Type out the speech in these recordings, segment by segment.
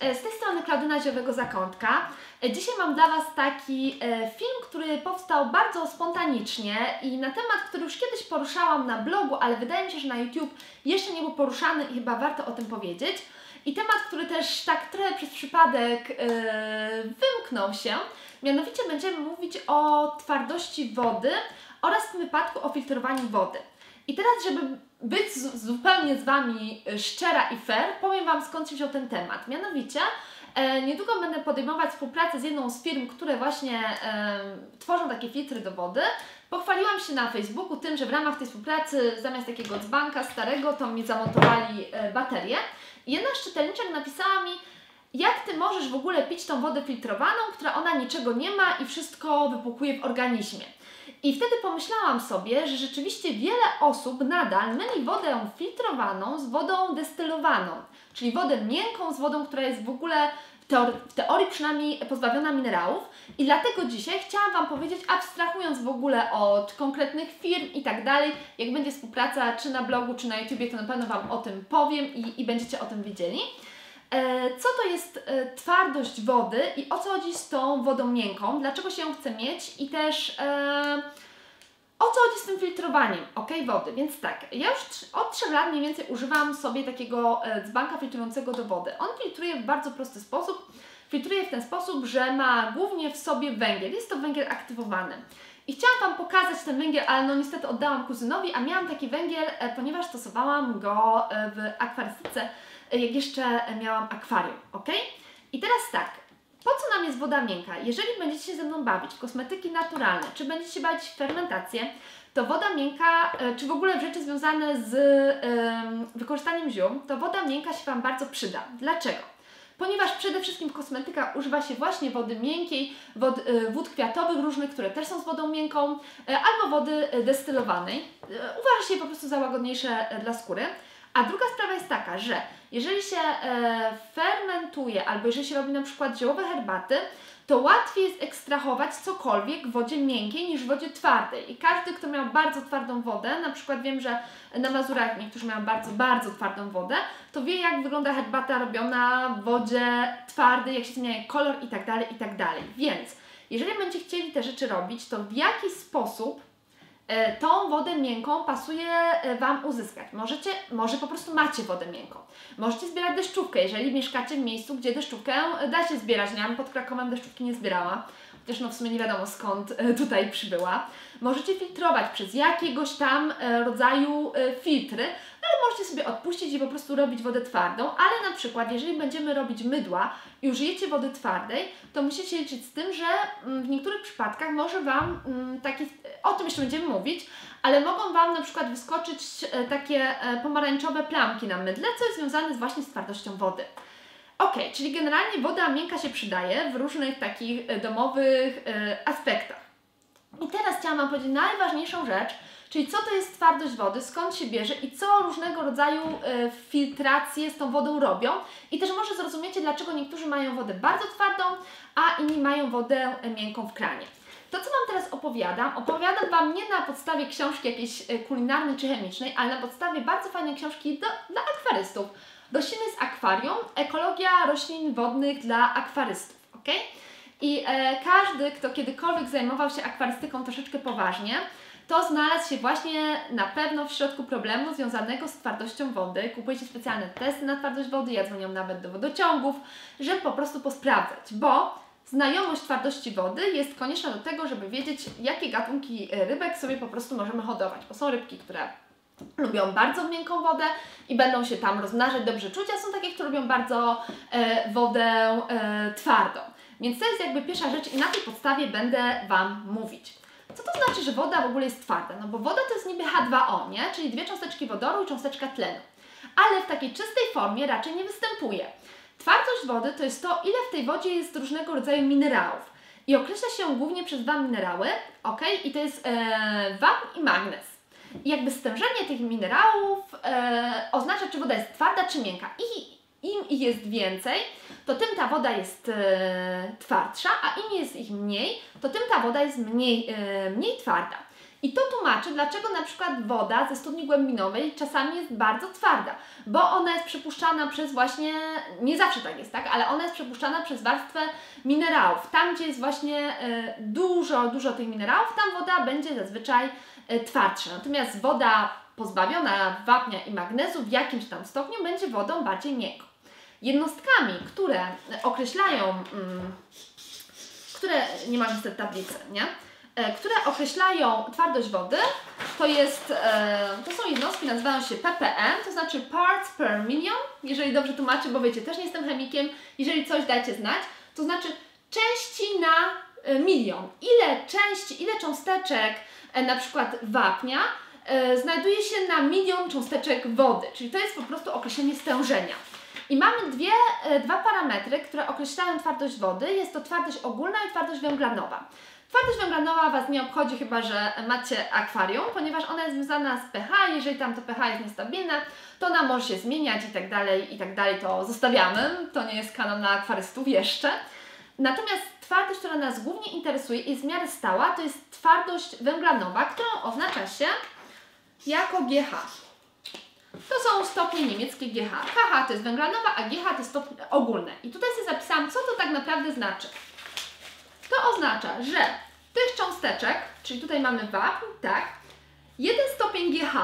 e, z tej strony Klaudyna Ziowego Zakątka. E, Dzisiaj mam dla Was taki e, film, który powstał bardzo spontanicznie i na temat, który już kiedyś poruszałam na blogu, ale wydaje mi się, że na YouTube jeszcze nie był poruszany i chyba warto o tym powiedzieć. I temat, który też tak trochę przez przypadek e, wymknął się, mianowicie będziemy mówić o twardości wody oraz w tym wypadku o filtrowaniu wody. I teraz, żeby być zupełnie z Wami e, szczera i fair, powiem Wam skąd się wziął ten temat. Mianowicie, e, niedługo będę podejmować współpracę z jedną z firm, które właśnie e, tworzą takie filtry do wody. Pochwaliłam się na Facebooku tym, że w ramach tej współpracy zamiast takiego dzbanka starego, to mi zamontowali e, baterię. I jedna z czytelniczek napisała mi, jak Ty możesz w ogóle pić tą wodę filtrowaną, która ona niczego nie ma i wszystko wypłukuje w organizmie. I wtedy pomyślałam sobie, że rzeczywiście wiele osób nadal myli wodę filtrowaną z wodą destylowaną, czyli wodę miękką z wodą, która jest w ogóle w teorii, przynajmniej pozbawiona minerałów. I dlatego dzisiaj chciałam Wam powiedzieć, abstrahując w ogóle od konkretnych firm i tak dalej, jak będzie współpraca czy na blogu, czy na YouTubie, to na pewno Wam o tym powiem i, i będziecie o tym wiedzieli. E, Co to jest e, twardość wody i o co chodzi z tą wodą miękką, dlaczego się ją chce mieć i też e, o co chodzi z tym filtrowaniem, ok, wody. Więc tak, ja już od 3 lat mniej więcej używam sobie takiego dzbanka filtrującego do wody. On filtruje w bardzo prosty sposób. Filtruje w ten sposób, że ma głównie w sobie węgiel. Jest to węgiel aktywowany. I chciałam Wam pokazać ten węgiel, ale no niestety oddałam kuzynowi, a miałam taki węgiel, ponieważ stosowałam go w akwarystyce, jak jeszcze e, miałam akwarium, ok? I teraz tak, po co nam jest woda miękka? Jeżeli będziecie się ze mną bawić w kosmetyki naturalne, czy będziecie się bawić w fermentację, to woda miękka, e, czy w ogóle w rzeczy związane z em, wykorzystaniem ziół, to woda miękka się Wam bardzo przyda. Dlaczego? Ponieważ przede wszystkim w kosmetykach używa się właśnie wody miękkiej, wod, e, wód kwiatowych różnych, które też są z wodą miękką, e, albo wody e, destylowanej. Uważa się je po prostu za łagodniejsze dla skóry. A druga sprawa jest taka, że jeżeli się e, fermentuje, albo jeżeli się robi na przykład ziołowe herbaty, to łatwiej jest ekstrahować cokolwiek w wodzie miękkiej niż w wodzie twardej. I każdy, kto miał bardzo twardą wodę, na przykład wiem, że na Mazurach niektórzy mają bardzo, bardzo twardą wodę, to wie jak wygląda herbata robiona w wodzie twardej, jak się zmienia kolor i tak dalej, i tak. Więc jeżeli będziecie chcieli te rzeczy robić, to w jaki sposób tą wodę miękką pasuje e, Wam uzyskać. Możecie, może po prostu macie wodę miękką. Możecie zbierać deszczówkę, jeżeli mieszkacie w miejscu, gdzie deszczówkę e, da się zbierać. Ja pod Krakowem deszczówki nie zbierała, chociaż no w sumie nie wiadomo skąd e, tutaj przybyła. Możecie filtrować przez jakiegoś tam e, rodzaju e, filtry, no ale możecie sobie odpuścić i po prostu robić wodę twardą, ale na przykład jeżeli będziemy robić mydła i użyjecie wody twardej, to musicie liczyć z tym, że mm, w niektórych przypadkach może Wam mm, taki, o tym jeszcze będziemy mówić, ale mogą Wam na przykład wyskoczyć takie pomarańczowe plamki na mydle, co jest związane właśnie z twardością wody. Ok, czyli generalnie woda miękka się przydaje w różnych takich e, domowych e, aspektach. I teraz chciałam Wam powiedzieć najważniejszą rzecz, czyli co to jest twardość wody, skąd się bierze i co różnego rodzaju e, filtracje z tą wodą robią. I też może zrozumiecie, dlaczego niektórzy mają wodę bardzo twardą, a inni mają wodę miękką w kranie. To, co Wam teraz opowiadam, opowiadam Wam nie na podstawie książki jakiejś kulinarnej czy chemicznej, ale na podstawie bardzo fajnej książki do, dla akwarystów. Rośliny z akwarium, ekologia roślin wodnych dla akwarystów, ok? I e, każdy, kto kiedykolwiek zajmował się akwarystyką troszeczkę poważnie, to znalazł się właśnie na pewno w środku problemu związanego z twardością wody. Kupujecie specjalne testy na twardość wody, ja dzwonią nawet do wodociągów, żeby po prostu posprawdzać, bo znajomość twardości wody jest konieczna do tego, żeby wiedzieć, jakie gatunki e, rybek sobie po prostu możemy hodować, bo są rybki, które lubią bardzo miękką wodę i będą się tam rozmnażać, dobrze czuć, a są takie, które lubią bardzo e, wodę e, twardą. Więc to jest jakby pierwsza rzecz i na tej podstawie będę Wam mówić. Co to znaczy, że woda w ogóle jest twarda? No bo woda to jest niby H2O, nie? Czyli dwie cząsteczki wodoru i cząsteczka tlenu. Ale w takiej czystej formie raczej nie występuje. Twardość wody to jest to, ile w tej wodzie jest różnego rodzaju minerałów. I określa się głównie przez dwa minerały, ok? I to jest e, wapń i magnez. Jakby stężenie tych minerałów e, oznacza, czy woda jest twarda, czy miękka. I im ich jest więcej, to tym ta woda jest e, twardsza, a im jest ich mniej, to tym ta woda jest mniej, e, mniej twarda. I to tłumaczy, dlaczego na przykład woda ze studni głębinowej czasami jest bardzo twarda, bo ona jest przepuszczana przez właśnie, nie zawsze tak jest, tak, ale ona jest przepuszczana przez warstwę minerałów. Tam, gdzie jest właśnie e, dużo, dużo tych minerałów, tam woda będzie zazwyczaj e, twardsza. Natomiast woda pozbawiona wapnia i magnezu w jakimś tam stopniu będzie wodą bardziej miękką. Jednostkami, które określają, mm, które, nie mam niestety tablicy, nie? E, które określają twardość wody, to, jest, e, to są jednostki, nazywają się ppm, to znaczy parts per million, jeżeli dobrze tłumaczę, bo wiecie, też nie jestem chemikiem, jeżeli coś dajcie znać, to znaczy części na e, milion. Ile części, ile cząsteczek na przykład wapnia znajduje się na milion cząsteczek wody, czyli to jest po prostu określenie stężenia. I mamy dwie, dwa parametry, które określają twardość wody. Jest to twardość ogólna i twardość węglanowa. Twardość węglanowa Was nie obchodzi, chyba że macie akwarium, ponieważ ona jest związana z pH. Jeżeli tam to pH jest niestabilne, to ona może się zmieniać i tak dalej, i tak dalej. To zostawiamy. To nie jest kanał na akwarystów jeszcze. Natomiast twardość, która nas głównie interesuje i jest w miarę stała, to jest twardość węglanowa, którą oznacza się jako GH. To są stopnie niemieckie GH. KH to jest węglanowa, a GH to jest stopnie ogólne. I tutaj sobie zapisałam, co to tak naprawdę znaczy. To oznacza, że tych cząsteczek, czyli tutaj mamy wapń, tak, jeden stopień GH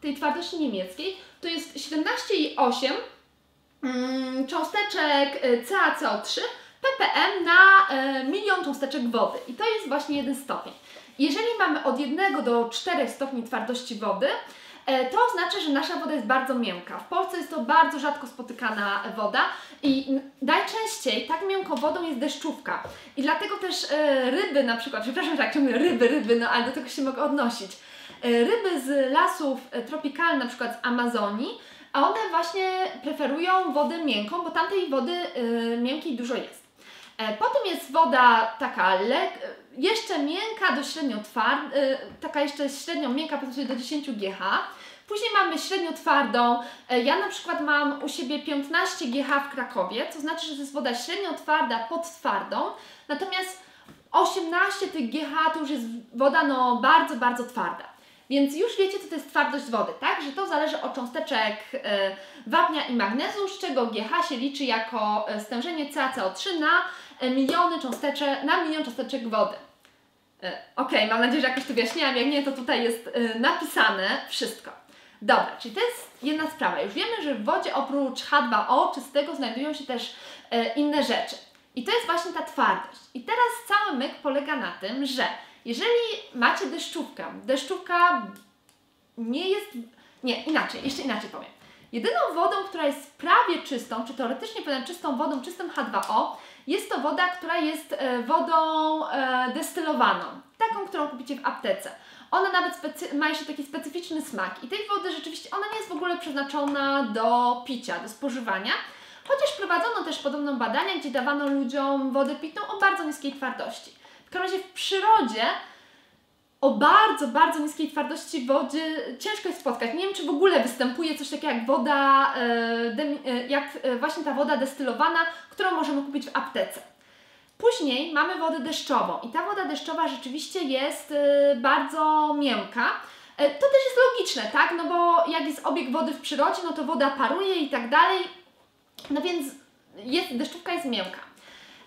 tej twardości niemieckiej to jest 17,8 mm, cząsteczek y, CaCO3 ppm na y, milion cząsteczek wody. I to jest właśnie jeden stopień. Jeżeli mamy od 1 do 4 stopni twardości wody, E, to oznacza, że nasza woda jest bardzo miękka. W Polsce jest to bardzo rzadko spotykana woda i najczęściej tak miękką wodą jest deszczówka. I dlatego też e, ryby na przykład, przepraszam, że jak ciągle ryby, ryby, no ale do tego się mogę odnosić. E, ryby z lasów tropikalnych, na przykład z Amazonii, a one właśnie preferują wodę miękką, bo tamtej wody miękkiej dużo jest. Potem jest woda taka lek jeszcze miękka do średnio twarda, taka jeszcze średnio miękka, powiedzmy do 10 GH. Później mamy średnio twardą. E, ja na przykład mam u siebie 15 GH w Krakowie, to znaczy, że to jest woda średnio twarda pod twardą. Natomiast 18 tych GH to już jest woda no bardzo, bardzo twarda. Więc już wiecie, co to jest twardość wody, tak? Że to zależy od cząsteczek e, wapnia i magnezu, z czego GH się liczy jako e, stężenie CaCO3 na miliony cząsteczek, na milion cząsteczek wody. Ok, mam nadzieję, że jakoś to wyjaśniłam. Jak nie, to tutaj jest napisane wszystko. Dobra, czyli to jest jedna sprawa. Już wiemy, że w wodzie oprócz H2O czystego znajdują się też e, inne rzeczy. I to jest właśnie ta twardość. I teraz cały myk polega na tym, że jeżeli macie deszczówkę, deszczówka nie jest. Nie, inaczej, jeszcze inaczej powiem. Jedyną wodą, która jest prawie czystą, czy teoretycznie powiem czystą wodą, czystym H2O, jest to woda, która jest e, wodą e, destylowaną, taką, którą kupicie w aptece. Ona nawet ma jeszcze taki specyficzny smak i tej wody rzeczywiście, ona nie jest w ogóle przeznaczona do picia, do spożywania, chociaż prowadzono też podobną badania, gdzie dawano ludziom wodę pitną o bardzo niskiej twardości. W każdym razie w przyrodzie o bardzo, bardzo niskiej twardości wody ciężko jest spotkać. Nie wiem, czy w ogóle występuje coś takiego jak woda, e, jak właśnie ta woda destylowana, którą możemy kupić w aptece. Później mamy wodę deszczową i ta woda deszczowa rzeczywiście jest y, bardzo miękka. E, to też jest logiczne, tak? No bo jak jest obieg wody w przyrodzie, no to woda paruje i tak dalej. No więc jest, deszczówka jest miękka.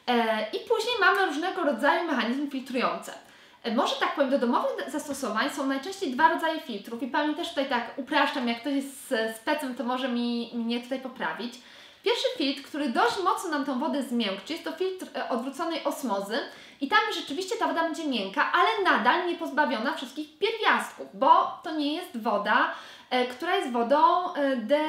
E, I później mamy różnego rodzaju mechanizmy filtrujące. E, może tak powiem, do domowych zastosowań są najczęściej dwa rodzaje filtrów i Pani też tutaj tak upraszczam, jak ktoś jest specem, to może mi mnie tutaj poprawić. Pierwszy filtr, który dość mocno nam tą wodę zmiękczy, jest to filtr e, odwróconej osmozy i tam rzeczywiście ta woda będzie miękka, ale nadal nie pozbawiona wszystkich pierwiastków, bo to nie jest woda, e, która jest wodą e, de...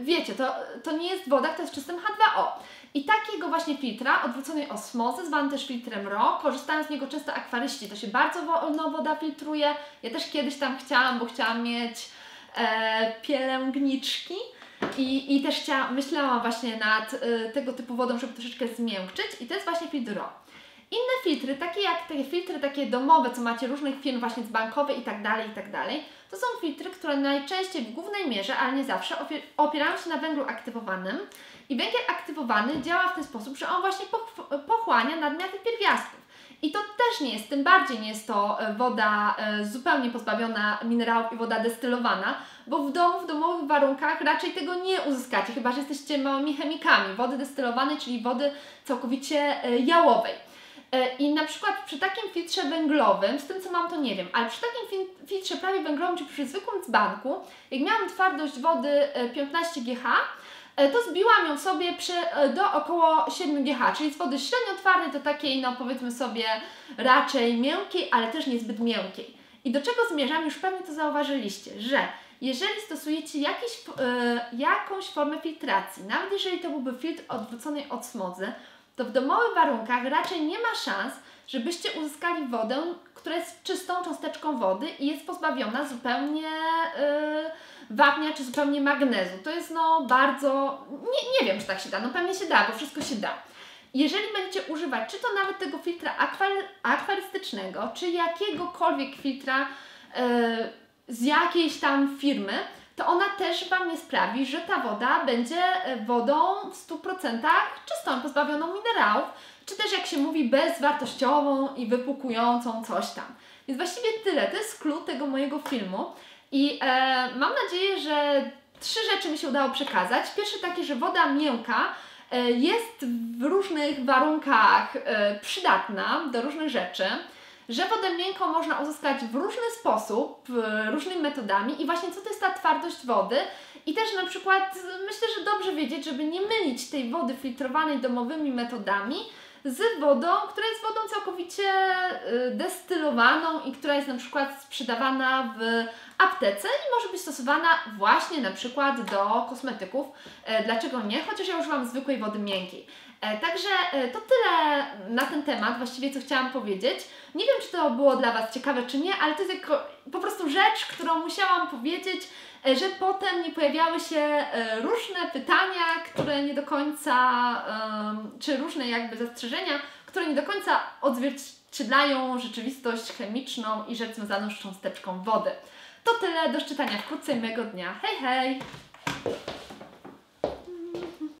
Wiecie, to, to nie jest woda, która jest czystym H2O. I takiego właśnie filtra, odwróconej osmozy, zwany też filtrem RO, korzystają z niego często akwaryści. To się bardzo wolno woda filtruje. Ja też kiedyś tam chciałam, bo chciałam mieć e, pielęgniczki. I, I też chciałam, myślałam właśnie nad y, tego typu wodą, żeby troszeczkę zmiękczyć i to jest właśnie filtr RO. Inne filtry, takie jak takie filtry takie domowe, co macie różnych firm właśnie z bankowej i tak dalej, i tak dalej, to są filtry, które najczęściej w głównej mierze, ale nie zawsze, opierają się na węglu aktywowanym i węgiel aktywowany działa w ten sposób, że on właśnie pochłania nadmiar pierwiastków. I to też nie jest, tym bardziej nie jest to e, woda e, zupełnie pozbawiona minerałów i woda destylowana, bo w domu, w domowych warunkach raczej tego nie uzyskacie, chyba że jesteście małymi chemikami wody destylowanej, czyli wody całkowicie e, jałowej. I na przykład przy takim filtrze węglowym, z tym co mam to nie wiem, ale przy takim filtrze prawie węglowym, czy przy zwykłym dzbanku, jak miałam twardość wody 15 GH, E, to zbiłam ją sobie przy, e, do około 7 GH, czyli z wody średnio twardej do takiej, no powiedzmy sobie, raczej miękkiej, ale też niezbyt miękkiej. I do czego zmierzam? Już pewnie to zauważyliście, że jeżeli stosujecie jakiś, yy, jakąś formę filtracji, nawet jeżeli to byłby filtr odwróconej osmozy, to w domowych warunkach raczej nie ma szans, żebyście uzyskali wodę, która jest czystą cząsteczką wody i jest pozbawiona zupełnie yy, wapnia czy zupełnie magnezu. To jest no bardzo, nie, nie wiem czy tak się da, no pewnie się da, bo wszystko się da. Jeżeli będziecie używać czy to nawet tego filtra akwarystycznego, czy jakiegokolwiek filtra yy, z jakiejś tam firmy, to ona też Wam nie sprawi, że ta woda będzie e, wodą w 100% czystą, pozbawioną minerałów, czy też jak się mówi bezwartościową i wypukującą coś tam. Więc właściwie tyle, to jest klucz tego mojego filmu. I e, mam nadzieję, że trzy rzeczy mi się udało przekazać. Pierwsze takie, że woda miękka e, jest w różnych warunkach e, przydatna do różnych rzeczy, że wodę miękką można uzyskać w różny sposób, różnymi metodami i właśnie co to jest ta twardość wody i też na przykład myślę, że dobrze wiedzieć, żeby nie mylić tej wody filtrowanej domowymi metodami z wodą, która jest wodą całkowicie y, destylowaną i która jest na przykład sprzedawana w aptece i może być stosowana właśnie na przykład do kosmetyków. E, dlaczego nie? Chociaż ja używam zwykłej wody miękkiej. E, także e, to tyle na ten temat, właściwie co chciałam powiedzieć. Nie wiem, czy to było dla Was ciekawe, czy nie, ale to jest jako, po prostu rzecz, którą musiałam powiedzieć, że potem nie pojawiały się różne pytania, które nie do końca, czy różne jakby zastrzeżenia, które nie do końca odzwierciedlają rzeczywistość chemiczną i rzecz związaną z cząsteczką wody. To tyle, do szczytania wkrótce mego dnia. Hej, hej!